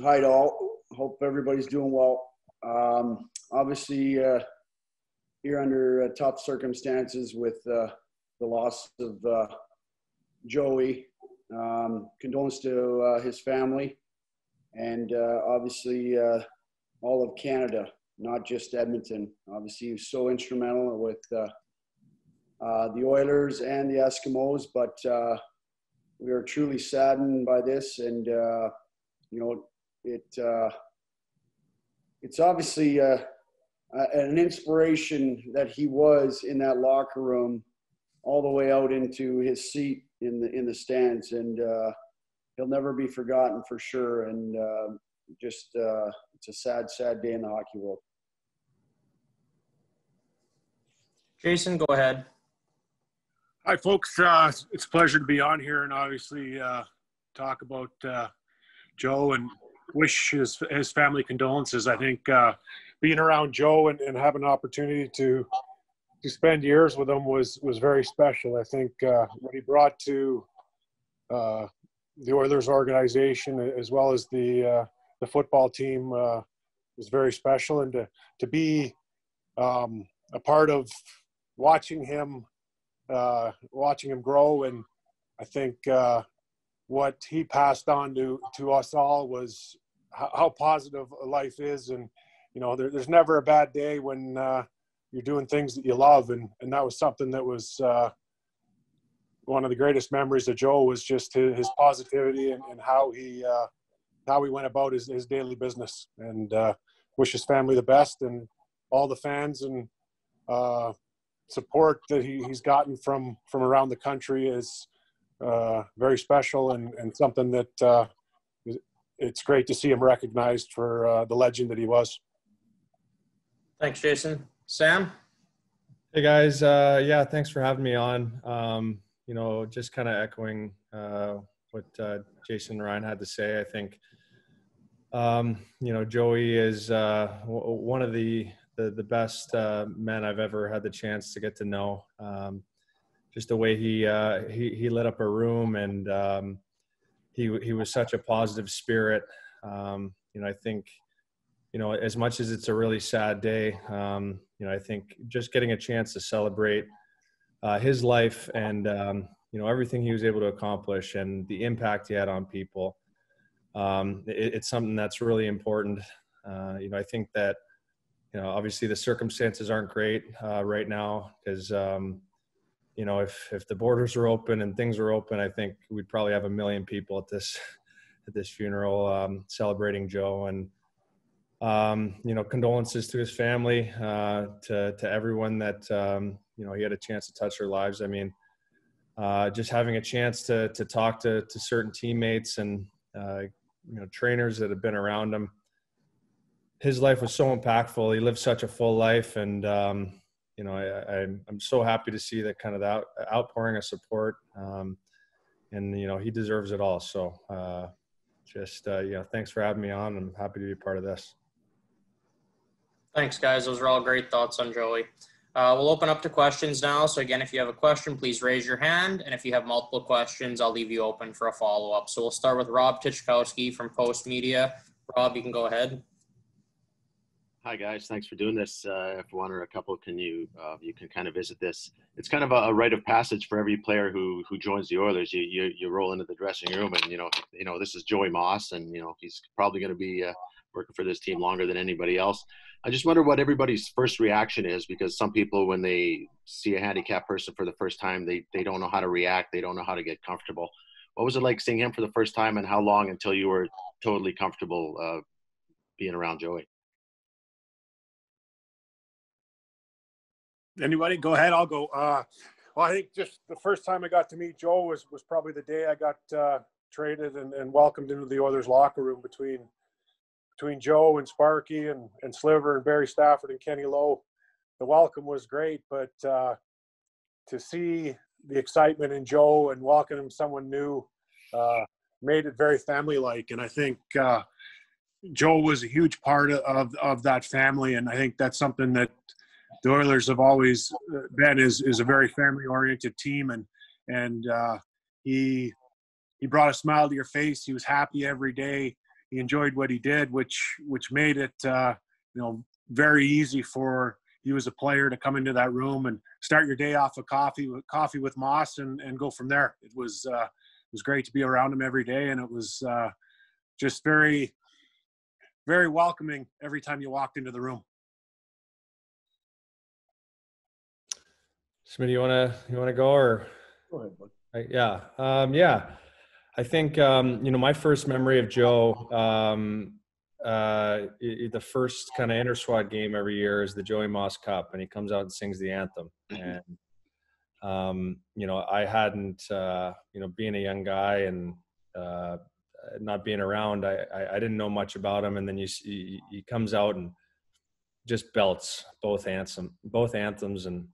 hi to all. Hope everybody's doing well. Um, obviously, uh, here under uh, tough circumstances with uh, the loss of uh, Joey. Um, condolence to uh, his family and uh, obviously all of Canada, not just Edmonton. Obviously, he was so instrumental with the Oilers and the Eskimos, but we are truly saddened by this, and you know, it uh, it's obviously uh, an inspiration that he was in that locker room, all the way out into his seat in the in the stands, and uh, he'll never be forgotten for sure. And uh, just uh, it's a sad, sad day in the hockey world. Jason, go ahead. Hi, folks. Uh, it's a pleasure to be on here and obviously uh, talk about uh, Joe and wish his, his family condolences. I think uh, being around Joe and, and having an opportunity to to spend years with him was was very special. I think uh, what he brought to uh, the Oilers organization as well as the the football team was very special, and to to be um, a part of watching him uh, watching him grow. And I think uh, what he passed on to, to us all was how, how positive a life is. And, you know, there, there's never a bad day when uh, you're doing things that you love. And, and that was something that was uh, one of the greatest memories of Joe was just his, his positivity and, and how he, uh, how he went about his, his daily business and uh, wish his family the best and all the fans and uh, support that he, he's gotten from from around the country is uh, very special and, and something that it's great to see him recognized for uh, the legend that he was. Thanks, Jason. Sam. Hey guys, uh, yeah, thanks for having me on. Um, you know, just kind of echoing uh, what uh, Jason Ryan had to say. I think, um, you know, Joey is one of the the the best uh, men I've ever had the chance to get to know. Um, just the way he uh, he he lit up a room, and um, he he was such a positive spirit. Um, you know, I think you know as much as it's a really sad day, um, you know, I think just getting a chance to celebrate uh, his life and um, you know everything he was able to accomplish and the impact he had on people. Um, it, it's something that's really important. Uh, you know, I think that you know, obviously the circumstances aren't great uh, right now because, um, you know, if if the borders are open and things are open, I think we'd probably have a million people at this at this funeral um, celebrating Joe and. Um, you know, condolences to his family, uh, to to everyone that um, you know he had a chance to touch their lives. I mean, uh, just having a chance to to talk to to certain teammates and uh, you know trainers that have been around him his life was so impactful. He lived such a full life, and um, you know, I, I, am so happy to see that kind of out, outpouring of support. Um, and you know, he deserves it all. So, uh, just uh, you know, thanks for having me on. I'm happy to be part of this. Thanks, guys. Those are all great thoughts on Joey. Uh, we'll open up to questions now. So again, if you have a question, please raise your hand. And if you have multiple questions, I'll leave you open for a follow-up. So we'll start with Rob Tychkowski from Post Media. Rob, you can go ahead. Hi guys, thanks for doing this. Uh, if one or a couple can you uh, you can kind of visit this. It's kind of a, a, rite of passage for every player who who joins the Oilers. You you, you roll into the dressing room and you know you know this is Joey Moss and you know he's probably going to be uh, working for this team longer than anybody else. I just wonder what everybody's first reaction is because some people when they see a handicapped person for the first time they they don't know how to react. They don't know how to get comfortable. What was it like seeing him for the first time and how long until you were totally comfortable uh, being around Joey? Anybody? Go ahead. I'll go. Uh, well, I think just the first time I got to meet Joe was was probably the day I got uh, traded and, and welcomed into the Oilers locker room between between Joe and Sparky and, and Sliver and Barry Stafford and Kenny Lowe. The welcome was great, but uh, to see the excitement in Joe and welcoming someone new uh, made it very family-like. And I think uh, Joe was a huge part of of that family, and I think that's something that the Oilers have always uh, been is is a very family oriented team, and and uh, he he brought a smile to your face. He was happy every day. he enjoyed what he did, which which made it uh, you know very easy for you as a player to come into that room and start your day off of coffee with coffee with Moss and, and go from there. It was uh, it was great to be around him every day, and it was uh, just very very welcoming every time you walked into the room. Smitty, you wanna you wanna go or? Go ahead, bud. I- Yeah, um, yeah. I think um, you know my first memory of Joe. Um, uh, the first kind of inter squad game every year is the Joey Moss Cup, and he comes out and sings the anthem. And um, you know, I hadn't, uh, you know, being a young guy and uh, not being around, I, I I didn't know much about him. And then you see he comes out and just belts both anthem, both anthems, and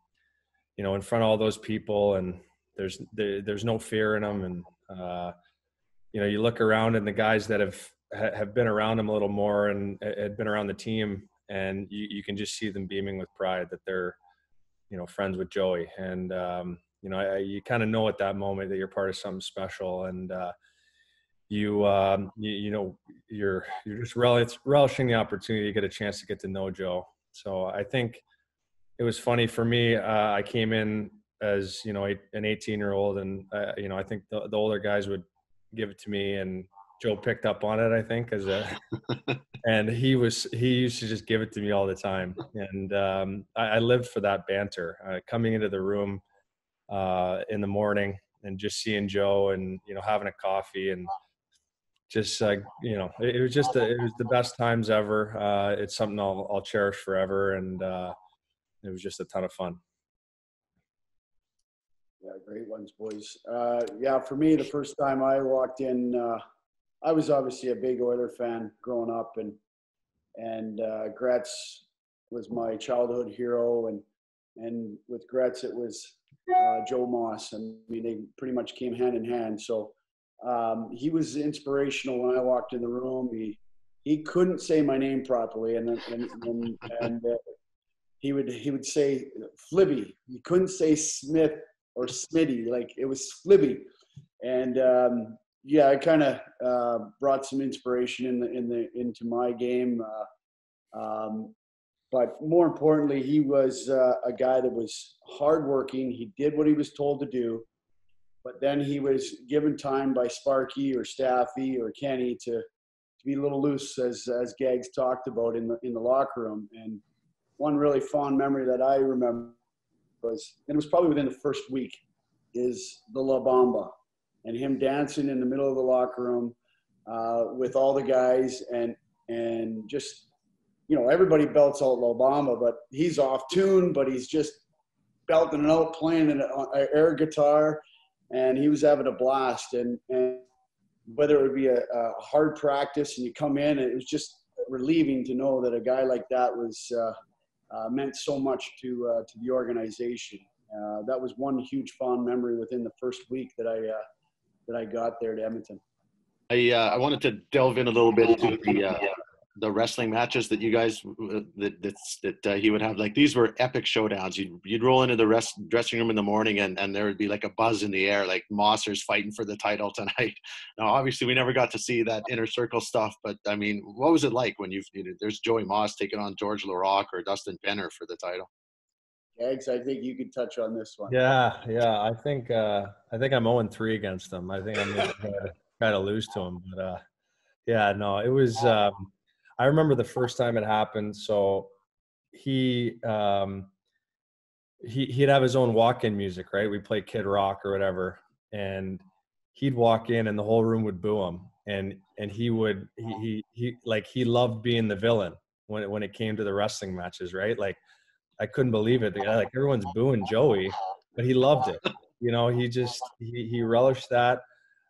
you know, in front of all those people, and there's there, there's no fear in them, and uh, you know, you look around and the guys that have have been around him a little more and had been around the team, and you, you can just see them beaming with pride that they're, you know, friends with Joey, and um, you know, I, you kind of know at that moment that you're part of something special, and uh, you, um, you, you know, you're you're just relish, relishing the opportunity to get a chance to get to know Joe. So I think it was funny for me. Uh, I came in as you know a, an 18 year old, and uh, you know I think the, the older guys would give it to me, and Joe picked up on it. I think as a, and he was he used to just give it to me all the time, and um, I, I lived for that banter. Uh, coming into the room uh, in the morning and just seeing Joe, and you know having a coffee and just like you know it, it was just a, it was the best times ever uh it's something i'll i'll cherish forever and uh it was just a ton of fun Yeah, great ones, boys. Uh, yeah, for me, the first time I walked in, uh, I was obviously a big Oiler fan growing up, and and uh, Gretz was my childhood hero, and and with Gretz it was uh, Joe Moss. I mean, they pretty much came hand in hand. So um, he was inspirational when I walked in the room. He he couldn't say my name properly, and and and, and uh, he would he would say Flibby. He couldn't say Smith or Smitty. Like it was Flibby, and um, yeah, it kind of uh, brought some inspiration in the in the into my game. Uh, um, but more importantly, he was uh, a guy that was hardworking. He did what he was told to do, but then he was given time by Sparky or Staffy or Kenny to to be a little loose, as as Gags talked about in the in the locker room. And one really fond memory that I remember was, and it was probably within the first week, is the La Bamba and him dancing in the middle of the locker room uh, with all the guys and and just you know everybody belts out La Bamba, but he's off tune, but he's just belting it out, playing an uh, air guitar, and he was having a blast. And and whether it would be a, a hard practice and you come in, it was just relieving to know that a guy like that was. Uh, uh, meant so much to uh, to the organization. Uh, that was one huge fond memory within the first week that I uh, that I got there to Edmonton. I uh, I wanted to delve in a little bit to the uh, the wrestling matches that you guys uh, that that's, that uh, he would have. Like these were epic showdowns. You'd you'd roll into the rest, dressing room in the morning, and and there would be like a buzz in the air, like Mossers fighting for the title tonight. Now, obviously, we never got to see that inner circle stuff, but I mean, what was it like when you've you know, there's Joey Moss taking on George Laraque or Dustin Penner for the title? Gags, I think you could touch on this one. yeah yeah i think uh i think i'm 0 3 against them i think i'm gonna try to, try to lose to them but uh yeah no it was um i remember the first time it happened so he um he he'd have his own walk-in music right? We play kid rock or whatever and he'd walk in and the whole room would boo him and and he would he he, he like he loved being the villain when it, when it came to the wrestling matches right? Like i couldn't believe it The guy- like everyone's booing joey but he loved it you know? He just he, he relished that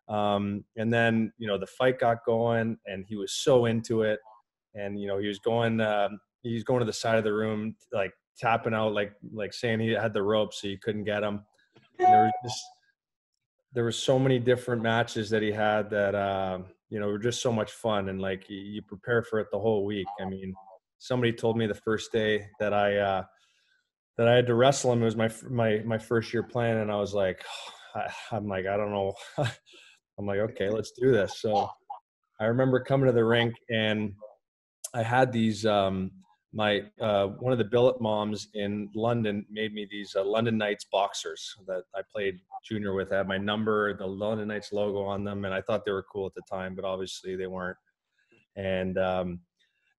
um and then you know the fight got going and he was so into it and you know he was going um he was going to the side of the room like tapping out like like saying he had the rope so you couldn't get him. And there was just there were so many different matches that he had that um you know were just so much fun and like you, prepare for it the whole week. I mean somebody told me the first day that i uh that i had to wrestle him it was my my my first year playing and i was like i'm like i don't know. I'm like okay let's do this. So I remember coming to the rink and I had these. Um, my uh, one of the billet moms in London made me these uh, London Knights boxers that I played junior with. I had my number, the London Knights logo on them, and I thought they were cool at the time, but obviously they weren't. And um,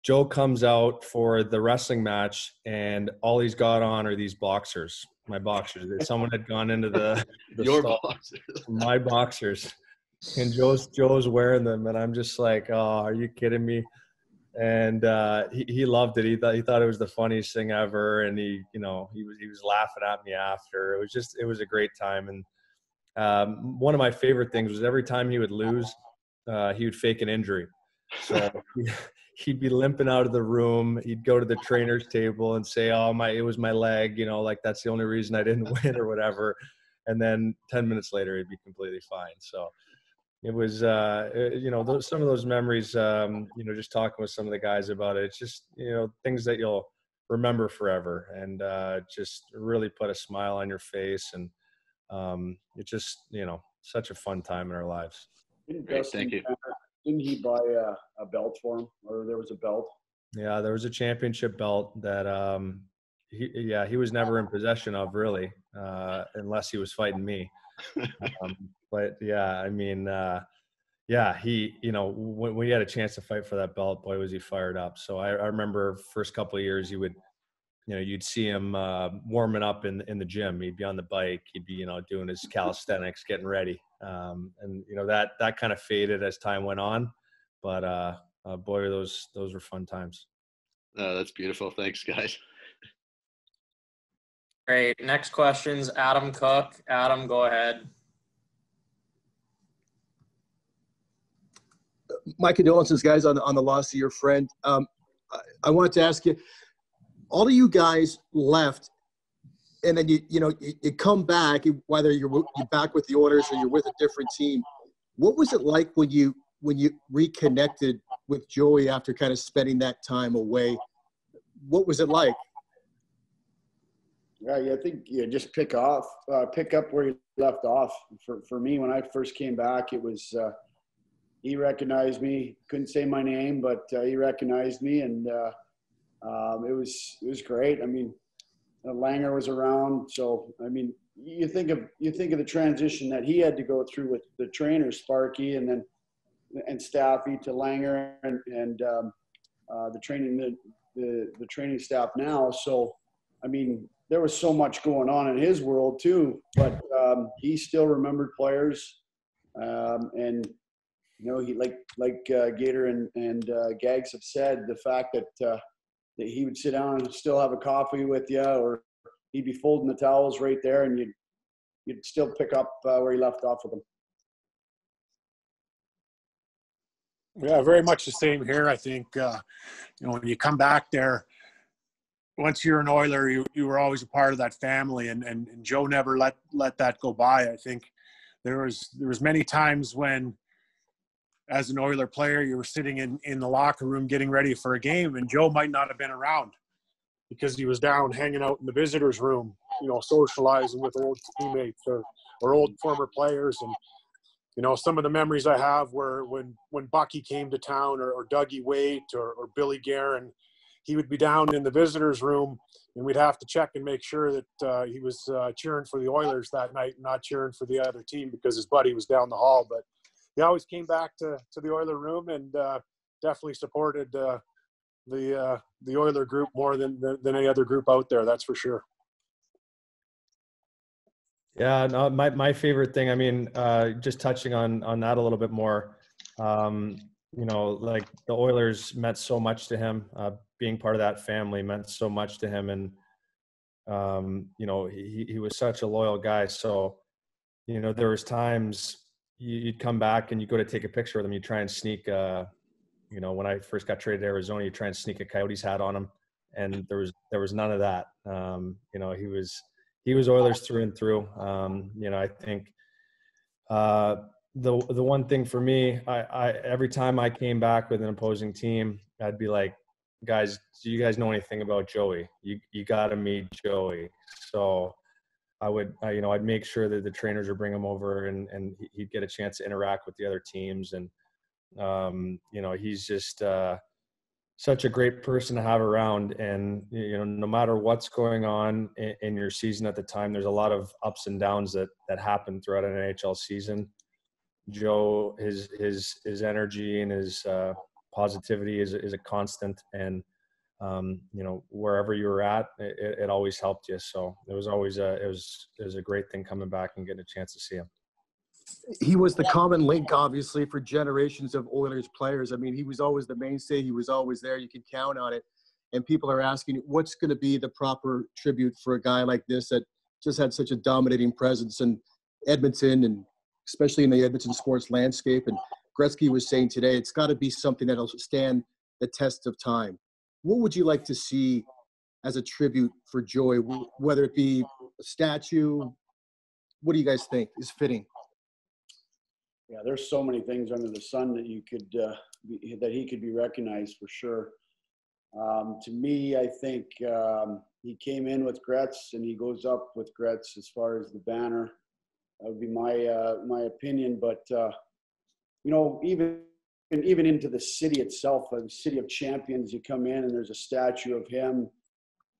Joe comes out for the wrestling match, and all he's got on are these boxers, my boxers. Someone had gone into the, the Your stall, boxers. my boxers, and Joe's Joe's wearing them, and I'm just like, oh, are you kidding me? And uh, he he loved it. He thought he thought it was the funniest thing ever, and he you know he was he was laughing at me after. It was just it was a great time, and um, one of my favorite things was every time he would lose, uh, he would fake an injury. So he'd be limping out of the room. He'd go to the trainer's table and say, "Oh my, it was my leg," you know, like that's the only reason I didn't win or whatever. And then ten minutes later, he'd be completely fine. So it was, uh, uh, you know, those, some of those memories. Um, you know, just talking with some of the guys about it. It's just, you know, things that you'll remember forever, and uh, just really put a smile on your face. And um, it's just, you know, such a fun time in our lives. Didn't Great, Dustin thank you. Tanner- Didn't he buy a, a belt for him, or there was a belt? Yeah, there was a championship belt that um he yeah, he was never in possession of really, uh unless he was fighting me. Um, but yeah, I mean uh yeah, he, you know, when we had a chance to fight for that belt, boy, was he fired up. So I, I remember first couple of years, you would, you know, you'd see him uh, warming up in in the gym. He'd be on the bike. He'd be, you know, doing his calisthenics, getting ready. Um, and you know that that kind of faded as time went on. But uh, uh, boy, those those were fun times. Uh, that's beautiful. Thanks, guys. Great. Next question's Adam Cook. Adam, go ahead. My condolences, guys, on on the loss of your friend. Um, I, I wanted to ask you, all of you guys left, and then you you know you, you come back, whether you're you're back with the Oilers or you're with a different team. What was it like when you when you reconnected with Joey after kind of spending that time away? What was it like? Yeah, yeah, I think you just pick off, uh, pick up where you left off. For for me, when I first came back, it was uh, he recognized me. Couldn't say my name, but uh, he recognized me, and uh, um, it was it was great. I mean, Langer was around, so I mean, you think of you think of the transition that he had to go through with the trainer Sparky, and then and Staffy to Langer, and and um, uh, the training the, the the training staff now. So, I mean, there was so much going on in his world too, but um, he still remembered players, um, and you know he like like uh, Gator and and uh, Gags have said the fact that uh, that he would sit down and still have a coffee with you, or he'd be folding the towels right there, and you'd you'd still pick up uh, where he left off with him. Yeah, very much the same here. I think uh, you know when you come back there, once you're an Oiler, you you were always a part of that family, and and, and Joe never let let that go by. I think there was there was many times when, as an Oiler player, you were sitting in in the locker room getting ready for a game, and Joe might not have been around because he was down hanging out in the visitors' room, you know, socializing with old teammates or or old former players and you know, some of the memories I have were when when Bucky came to town, or, or Dougie Weight, or, or Billy Guerin, he would be down in the visitors' room, and we'd have to check and make sure that uh, he was uh, cheering for the Oilers that night, and not cheering for the other team because his buddy was down the hall. But he always came back to to the Oiler room and uh, definitely supported uh, the uh, the Oiler group more than, than any other group out there. That's for sure. Yeah, no, my my favorite thing. I mean, uh, just touching on on that a little bit more. Um, you know, like the Oilers meant so much to him. Uh, being part of that family meant so much to him, and um, you know, he he was such a loyal guy. So, you know, there was times you'd come back and you go to take a picture with him. You try and sneak. Uh, you know, when I first got traded to Arizona, you try and sneak a Coyotes hat on him, and there was there was none of that. Um, you know, he was he was Oilers through and through. Um, you know, I think uh, the the one thing for me, I, I every time I came back with an opposing team, I'd be like, guys, do you guys know anything about Joey? You you got to meet Joey. So I would, I, you know, I'd make sure that the trainers would bring him over and and he'd get a chance to interact with the other teams and. Um, you know, he's just uh, such a great person to have around, and you know, no matter what's going on in, in your season at the time, there's a lot of ups and downs that that happen throughout an NHL season. Joe, his his his energy and his uh, positivity is is a constant, and um, you know wherever you were at, it, it always helped you. So it was always a it was it was a great thing coming back and getting a chance to see him. He was the common link, obviously, for generations of Oilers players. I mean, he was always the mainstay. He was always there. You could count on it. And people are asking, what's going to be the proper tribute for a guy like this that just had such a dominating presence in Edmonton and especially in the Edmonton sports landscape. And Gretzky was saying today, it's got to be something that'll stand the test of time. What would you like to see as a tribute for Joey, whether it be a statue? What do you guys think is fitting? Yeah, there's so many things under the sun that you could uh, be, that he could be recognized for sure. Um, to me, I think um, he came in with Gretz and he goes up with Gretz as far as the banner. That would be my uh, my opinion. But uh, you know, even even into the city itself, uh, the city of champions, you come in and there's a statue of him.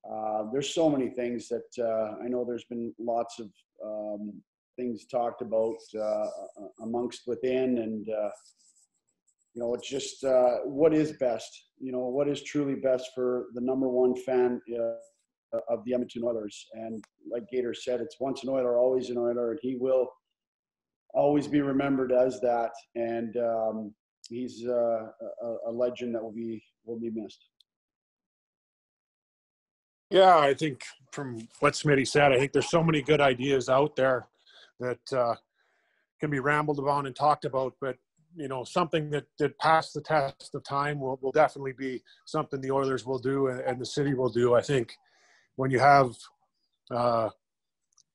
Uh, there's so many things that uh, I know. There's been lots of um, things talked about uh, amongst within, and uh, you know, it's just uh, what is best. You know, what is truly best for the number one fan of the Edmonton Oilers. And like Gator said, it's once an Oiler, always an Oiler, and he will always be remembered as that. And um, he's uh, a, a, legend that will be will be missed. Yeah, I think from what Smitty said, I think there's so many good ideas out there that uh, can be rambled about and talked about, but you know something that that passed the test of time will, will definitely be something the Oilers will do and, and the city will do. I think when you have uh,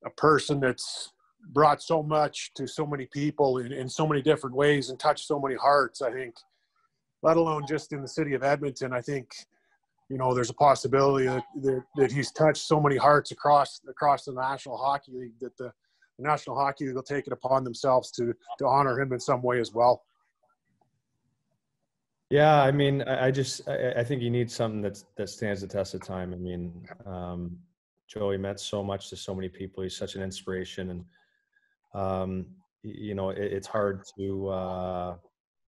a person that's brought so much to so many people in, in so many different ways and touched so many hearts, I think, let alone just in the city of Edmonton, I think, you know, there's a possibility that, that, that he's touched so many hearts across across the National Hockey League that the, the National Hockey League will take it upon themselves to to honor him in some way as well. Yeah, I mean, I just I, I think you need something that that stands the test of time. I mean, um, Joey meant so much to so many people. He's such an inspiration, and um, you know, it, it's hard to uh,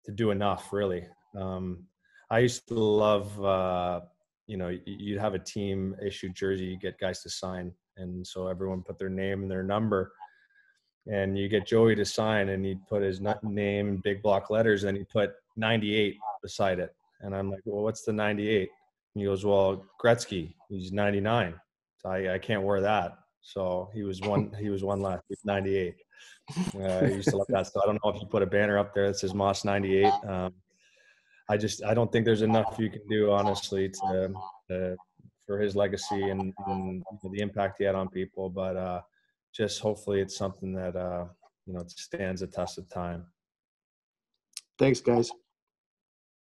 to do enough, really. Um, I used to love, uh, you know, you'd have a team issue jersey, you get guys to sign, and so everyone put their name and their number, and you get Joey to sign, and he'd put his name big block letters, and he put 98 beside it. And I'm like, well, what's the 98? And he goes, well, Gretzky, he's 99. So I, I can't wear that. So he was one, he was one last. he's 98. Uh, I used to love that. So I don't know if you put a banner up there that says Moss 98. Um, I just, I don't think there's enough you can do, honestly, to, to for his legacy and, and, the impact he had on people. But uh, just hopefully it's something that, uh, you know, stands the test of time. Thanks, guys.